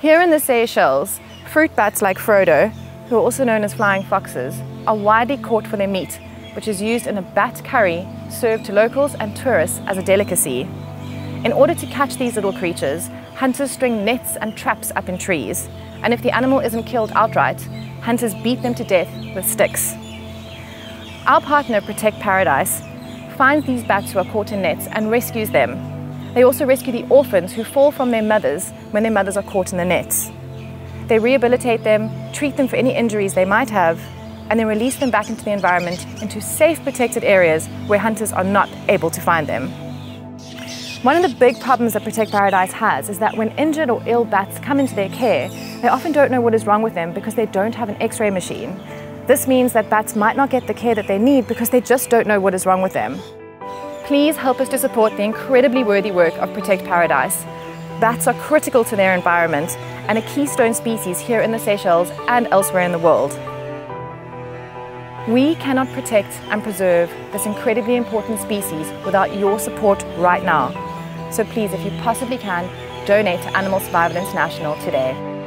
Here in the Seychelles, fruit bats like Frodo, who are also known as flying foxes, are widely caught for their meat, which is used in a bat curry served to locals and tourists as a delicacy. In order to catch these little creatures, hunters string nets and traps up in trees, and if the animal isn't killed outright, hunters beat them to death with sticks. Our partner, Protect Paradise, finds these bats who are caught in nets and rescues them. They also rescue the orphans who fall from their mothers when their mothers are caught in the nets. They rehabilitate them, treat them for any injuries they might have, and then release them back into the environment into safe protected areas where hunters are not able to find them. One of the big problems that Protect Paradise has is that when injured or ill bats come into their care, they often don't know what is wrong with them because they don't have an x-ray machine. This means that bats might not get the care that they need because they just don't know what is wrong with them. Please help us to support the incredibly worthy work of Protect Paradise. Bats are critical to their environment and a keystone species here in the Seychelles and elsewhere in the world. We cannot protect and preserve this incredibly important species without your support right now. So please, if you possibly can, donate to Animal Survival International today.